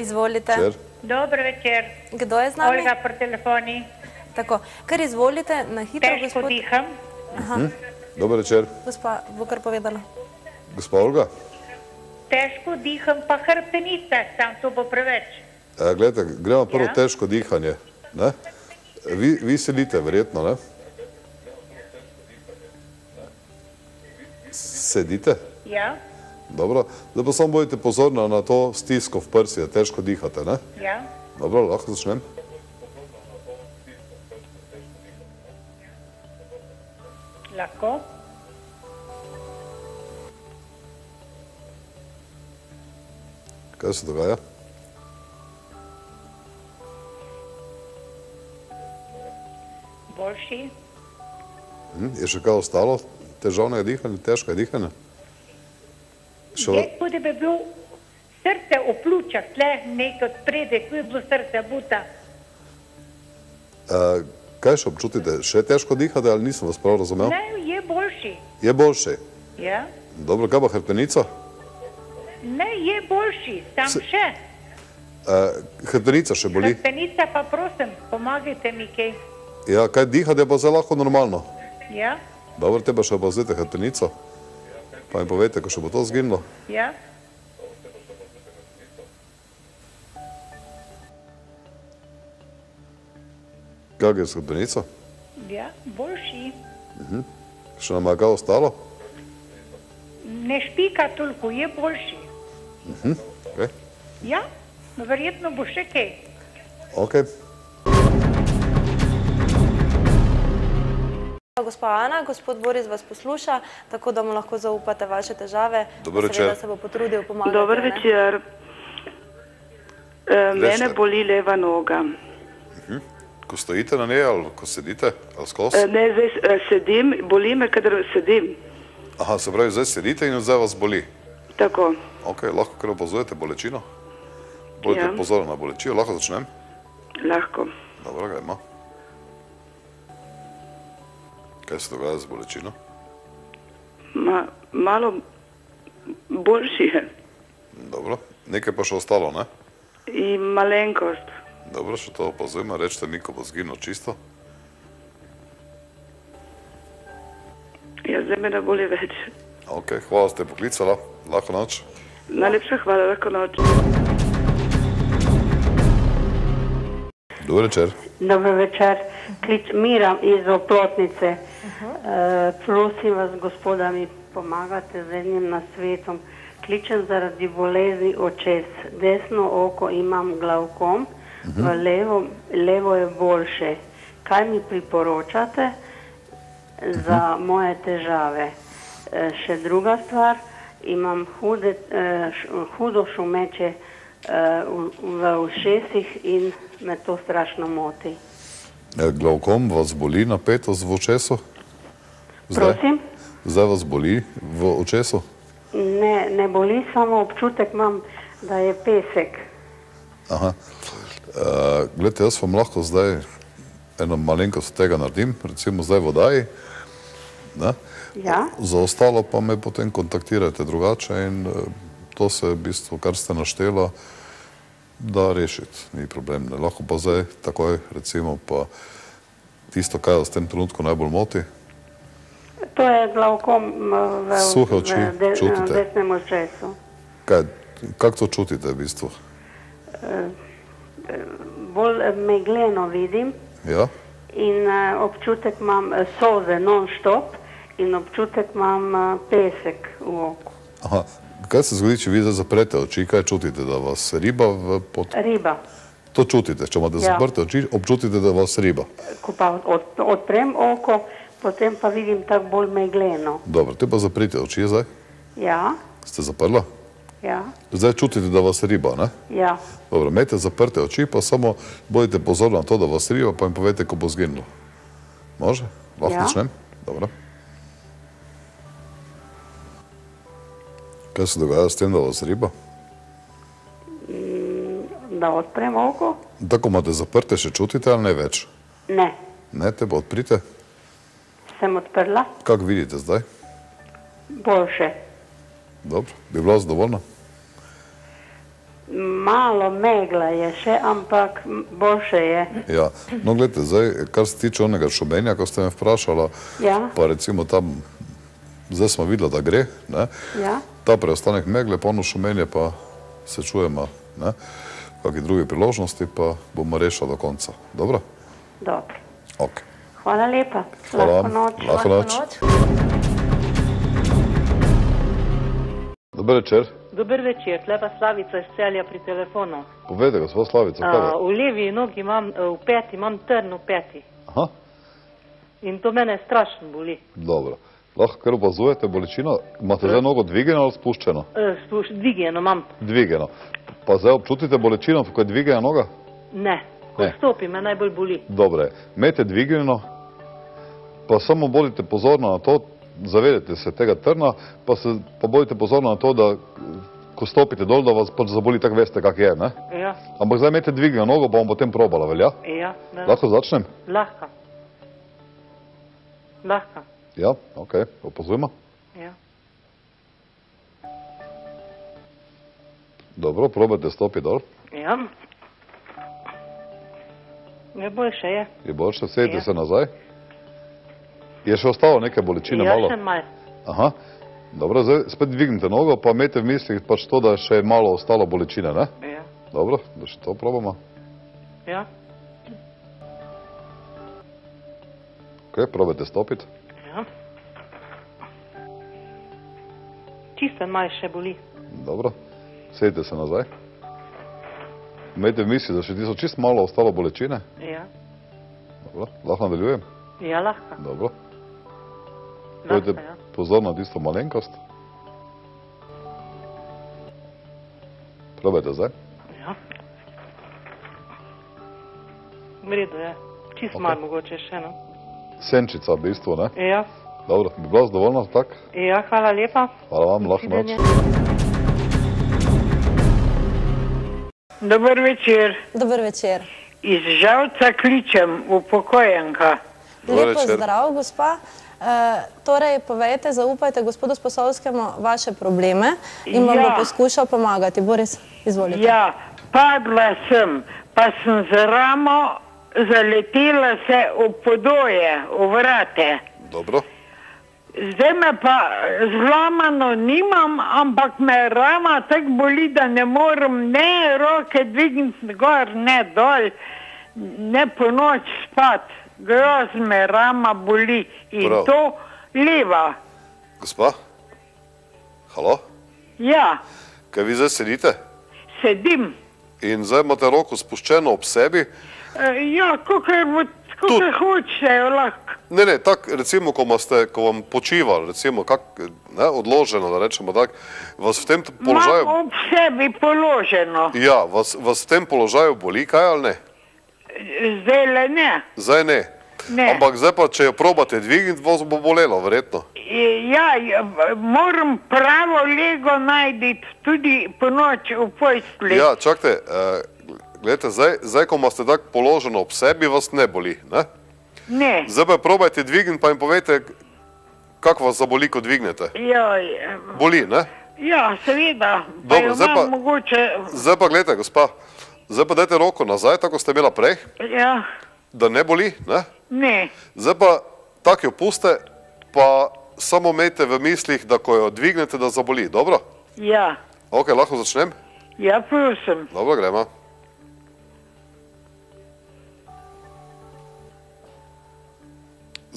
Izvolite. Čer. Dober večer. Kdo je z nami? Olga po telefoni. Tako, kar izvolite, na hitro, Težko gospod. diham. Dober večer. Gospa, bo kar povedala. Gospa Olga, Težko diham, pa hrbtenica, sam to bo preveč. e, gledajte, gremo prvo Ja. težko dihanje. Ne? Vi, vi sedite, verjetno, ne? Sedite? Ja, Dobro. Zdaj pa samo bodite pozorni na to stisko v prsi, da težko dihate, ne? ja. Dobro, lahko začnem. Lahko. Kaj se dogaja? Boljši. Hm? Je še kaj ostalo? Težavnega dihanja, težkega dihanja? Je, kot da bi bil srce v pljučah, tle nekaj odprede, ko je bilo srce buta. e, kaj še občutite? Še težko dihate ali nisem vas prav razumel? Ne, je boljši. Je boljši. Ja. Dobro, kaj pa hrbtenica? Ne, je boljši, sam Se- še. E, hrbtenica še boli? Hrbtenica pa prosim, pomagajte mi kaj. Ja, kaj dihate pa zelo lahko normalno. Ja, Dobro, te pa še opazite hrbtenico. Pa mi povejte, ko še bo to zginilo. ja. Kaj je s hrbtenico? Ja, boljši. Še nam je kaj ostalo? Ne špika toliko, je boljši. Okay. Ja, no, verjetno bo še kaj. Okay. Gospa Ana, gospod Boris vas posluša, tako da mu lahko zaupate vaše težave. Seveda večer. se bo potrudil pomagati. Ne? večer. E, mene boli leva noga. Ko stojite na njej ali ko sedite ali skozi? E, ne, zdaj e, sedim, boli me, kadar sedim. Aha, se pravi, zdaj sedite in zdaj vas boli. Tako. Ok, lahko kar opazujete bolečino? Bodite Ja. pozorni na bolečino, lahko začnem? Lahko. Dobro, gremo. Kaj se dogaja z bolečino? Ma, malo boljši je. Dobro, nekaj pa še ostalo, ne? In malenkost. Dobro, še to opazujemo, rečete mi, ko bo zginilo čisto. Ja, zdaj me ne boli več. Ok, hvala, ste poklicala, lahko noč. Najlepša hvala, lahko noč. Dober večer. Dobro večer, klič Mira iz Oplotnice. Uh, prosim vas, gospoda, mi pomagate z enim nasvetom. Kličem zaradi bolezni očes. Desno oko imam glavkom, v levo, levo je boljše. Kaj mi priporočate za moje težave? Eh, Še druga stvar, imam hude, eh, š- hudo šumeče eh, v- v ušesih in me to strašno moti. E, Glavkom vas boli napetost v očesu? Prosim? Zdaj vas boli v očesu? Ne, ne boli, samo občutek imam, da je pesek. Aha. Uh, Glede, jaz vam lahko zdaj eno malenkost tega naredim, recimo zdaj v vodaji. Ne? Ja, Za ostalo pa me potem kontaktirajte drugače in eh, to se v bistvu, kar ste naštela, da rešiti, ni problem. Ne. Lahko pa zdaj takoj recimo pa tisto, kaj vas v tem trenutku najbolj moti, to je glavkom m, v, Suhe oči, v de, čutite? desnem očesu. kaj, kako to čutite v bistvu? Bolj eh, megleno vidim Ja? in občutek imam eh, soze non-stop in občutek imam pesek v oku. Aha. Kaj se zgodi, če vi zdaj zaprete oči, kaj čutite, da vas riba v pot... Riba. To čutite, če imate Ja. zaprte oči, občutite, da vas riba. Ko pa od, odprem oko, potem pa vidim tako bolj megleno. Dobro, te pa zaprite oči zdaj. Ja, Ste zaprla? ja, Zdaj čutite, da vas riba, ne? ja. Dobro, imejte zaprte oči, pa samo bodite pozorni na to, da vas riba, pa jim povete, ko bo zginilo. Može? Lahko Ja. začnem? Dobro. Kaj se dogaja s tem, da vas riba? Da odprem oko? Tako imate zaprte, še čutite ali ne več? Ne, Ne, te pa odprite. sem odprla. Kako vidite zdaj? Boljše. Dobro, bi bila zadovoljna? Malo megla je še, ampak boljše je. Ja, no gledajte, zdaj, kar se tiče onega šumenja, ko ste me vprašala, Ja. pa recimo tam, zdaj smo videli, da gre, ne? Ja? Ta preostanek megle, pa ono šumenje, pa se čujemo, ne? kakšni drugi priložnosti, pa bomo rešili do konca. Dobro? Dobro. Ok. Hvala lepa. Hvala Lahko noč. Lahko noč. Dober večer. Dober večer, tle pa Slavica iz celja pri telefonu. Povejte, gospod Slavica, kaj A, je? v levi nogi imam, eh, v peti imam trn v peti Aha, in to mene strašno boli. dobro. Lahko kar opazujete bolečino, imate zdaj nogo dvigeno ali spuščeno? E, Spuš, dvigeno imam. Dvigeno. Pa zdaj občutite bolečino, ko je dvigena noga? Ne, ko Ne. stopi me najbolj boli. Dobro je. Imejte dvignjeno, pa samo bodite pozorni na to, zavedajte se tega trna, pa, se, pa bodite pozorni na to, da ko stopite dol, da vas pač zaboli, tako veste, kak je. Ne? Ja, Ampak zdaj imejte dvignjeno nogo, pa bom potem probala, velja? ja, ne. Lahko začnem? Lahko. Lahko, Ja, ok, opazujemo. ja. Dobro, probajte stopiti dol. Ja. Je boljše je. Je boljše, sedite Ja. se nazaj. Je še ostalo nekaj bolečine ja, malo? še malo. Aha. Dobro, zdaj spet dvignite nogo, pa imejte v mislih pač to, da je še malo ostalo bolečine, ne? Ja, Dobro, da še to probamo. ja, Ok, probajte stopiti. Ja. Čisto malo še boli. Dobro, sedite se nazaj. Imejte v misli, da še tisto čist malo ostalo bolečine. Ja, Dobro, lahko nadaljujem. ja lahko. Dobro, Pojďte ja. pozor na tisto malenkost. Probajte zdaj. Ja. V redu je. Čist Ok. okay. malo mogoče še, no. Senčica v bistvu, ne? Ja, Dobro, bi bila zadovoljna tak? ja, hvala lepa. Hvala vam, lahko noč. Dober večer. Dober večer. Iz žalca kličem, upokojenka. Dober Lepo večer. zdrav, gospa. E, torej, povejte, zaupajte gospodu Sposovskemu vaše probleme in vam Ja. bo poskušal pomagati. Boris, izvolite. Ja, padla sem, pa sem z ramo zaletela se v podoje, v vrate. Dobro, Zdaj me pa zlomano nimam, ampak me rama tako boli, da ne morem ne roke dvigniti gor, ne dol, ne po noč spat. Groz me rama boli in Prav. to leva. gospa? Halo? Ja, Kaj vi zdaj sedite? sedim. In zdaj imate roko spuščeno ob sebi? E, ja, kakor bo, kakor hočete, lahko. Ne, ne, tako recimo, ko, ste, ko vam počiva, recimo, kak, ne, odloženo, da rečemo tako, vas v tem položaju, Imam ob sebi položeno, ja, vas, vas v tem položaju boli kaj ali ne? zdaj le ne. Zdaj ne. Ne. Ampak zdaj pa, če jo probate dvigniti, vas bo bolelo, verjetno. E, Ja, ja, moram pravo lego najti tudi po noč v postelji. Ja, čakajte, uh, gledajte, zdaj, zdaj, ko imate tako položeno ob sebi, vas ne boli, ne? Ne. Zdaj pa probajte dvigniti, pa jim povejte, kako vas zaboli, ko dvignete. Joj, Boli, ne? ja, seveda. Dobro, zdaj pa- mogoče. Zdaj pa gledajte, gospa, zdaj pa dajte roko nazaj, tako ste imela prej, Ja, da ne boli, ne? ne. Zdaj pa tako jo puste, pa samo imejte v mislih, da ko jo dvignete, da zaboli, dobro? Ja, Ok, lahko začnem? ja, prosim. Dobro, gremo.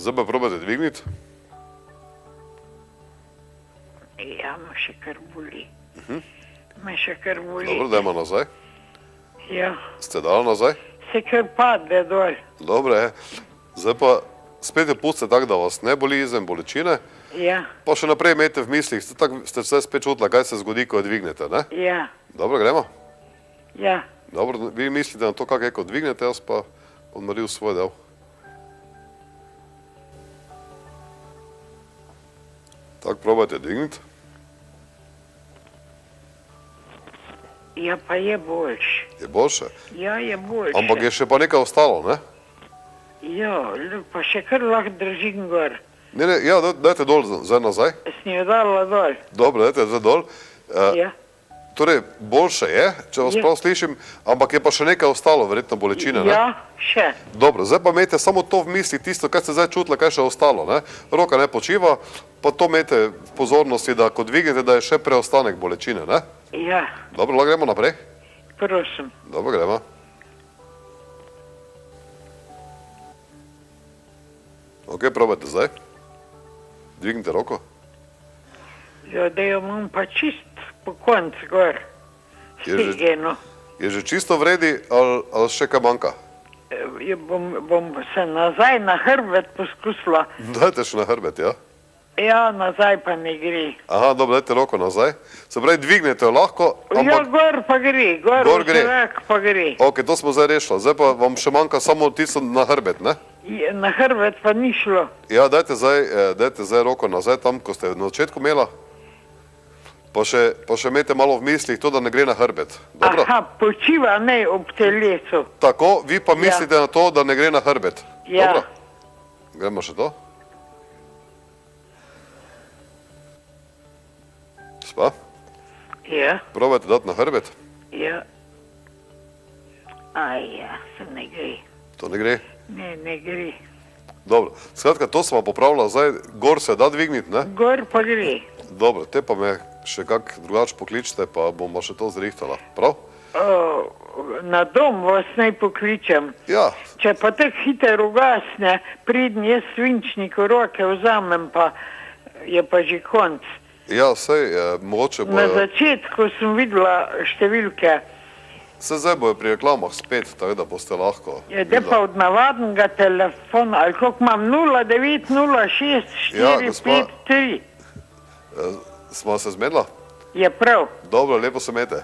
Zdaj pa probajte dvigniti. Ja, me še kar boli. Me še kar boli. Dobro, dajmo nazaj. Ja, Ste dali nazaj? se kar pade dol. Dobro je. Zdaj pa spet je puste tako, da vas ne boli izven bolečine. Ja, Pa še naprej imejte v mislih, ste, tak, ste vse spet čutili, kaj se zgodi, ko jo dvignete. Ne? ja, Dobro, gremo. ja. Dobro, vi mislite na to, kako je, ko dvignete, jaz pa bom naredil svoj del. Tako, probajte dvigniti. Ja, pa je boljš. Je boljše. Ja, je boljš. Ampak je še pa nekaj ostalo, ne? Ja, pa še kar lahko držim gor. Ne, ne, ja, daj- dajte dol zdaj nazaj. Sem jo dala dol. Dobro, dajte zdaj dol. Uh, Ja, Torej, boljše je, če vas Je. prav slišim, ampak je pa še nekaj ostalo, verjetno bolečine. Ne? Ja, še. Dobro, zdaj pa imejte samo to v misli, tisto, kar ste zdaj čutili, kaj še ostalo. Ne? Roka ne počiva, pa to imejte v pozornosti, da ko dvignete, da je še preostanek bolečine. Ne? Ja, Dobro, lahko gremo naprej? prosim. Dobro, gremo. Ok, probajte zdaj. Dvignite roko. Ja, da jo imam pa čist po koncu gor. Je že- Stegeno. Je že čisto vredi ali, ali še kaj manjka? Ja, bom, bom se nazaj na hrbet poskusila. Dajte še na hrbet, ja? Ja, nazaj pa ne gre. Aha, dobro, dajte roko nazaj. Se pravi, dvignete jo lahko, Ja, ampak... gor pa gre, gor, Gor gre. zrak pa gre. Ok, to smo zdaj rešili. Zdaj pa vam še manjka samo tisto na hrbet, ne? Je, Na hrbet pa ni šlo. Ja, dajte zdaj, eh, dajte zdaj roko nazaj tam, ko ste na začetku imela. Pa še, pa še imejte malo v mislih to, da ne gre na hrbet. Dobro? Aha, počiva ne ob telesu. Tako, vi pa mislite na to, da ne gre na hrbet. Ja. Dobro? Gremo še to. Spa, Ja, probajte dati na hrbet. ja. Aj, ja, se ne gre. To ne gre. Ne, ne gre. Dobro. Skratka, to smo popravili, zdaj gor se da dvigniti, ne? Gor pa gre. Dobro, te pa me še kak drugače pokličite, pa bomo še to zrihtala. Prav? O, na dom vas naj pokličem. Ja, Če pa tako hitro ugasne, pridem jaz svinčnik v roke vzamem, pa je pa že konc. ja, sej, eh, mogoče Na bojo, začetku sem videla številke, se zdaj bojo pri reklamah spet, tako da boste lahko. je da pa od navadnega telefona, ali koliko imam 0906 Ja, gospa. 453. Smo se zmedla? Je prav. Dobro, lepo se imejte.